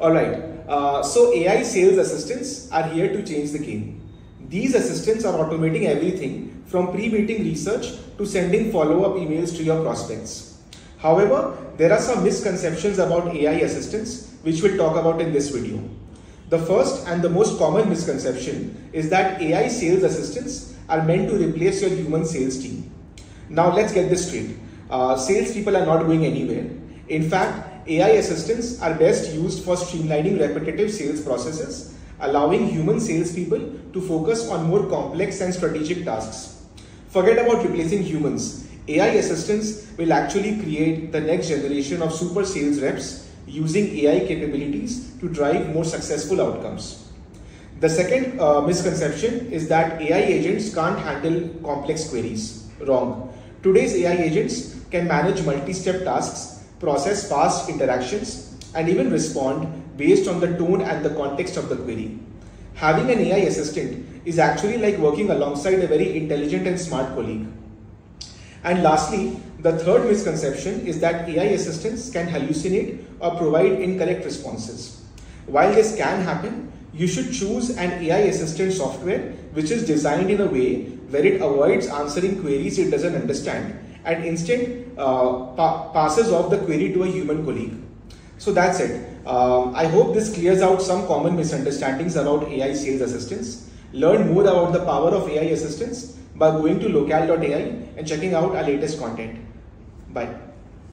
Alright, uh, so AI sales assistants are here to change the game. These assistants are automating everything from pre-meeting research to sending follow-up emails to your prospects. However, there are some misconceptions about AI assistants which we'll talk about in this video. The first and the most common misconception is that AI sales assistants are meant to replace your human sales team. Now let's get this straight. Uh, salespeople are not going anywhere. In fact, AI assistants are best used for streamlining repetitive sales processes, allowing human salespeople to focus on more complex and strategic tasks. Forget about replacing humans. AI assistants will actually create the next generation of super sales reps using AI capabilities to drive more successful outcomes. The second uh, misconception is that AI agents can't handle complex queries. Wrong. Today's AI agents can manage multi-step tasks, process fast interactions, and even respond based on the tone and the context of the query. Having an AI assistant is actually like working alongside a very intelligent and smart colleague. And lastly, the third misconception is that AI assistants can hallucinate or provide incorrect responses. While this can happen, you should choose an AI assistant software which is designed in a way where it avoids answering queries it doesn't understand and instant uh, pa passes off the query to a human colleague. So that's it. Um, I hope this clears out some common misunderstandings about AI sales assistants. Learn more about the power of AI assistants by going to locale.ai and checking out our latest content. Bye.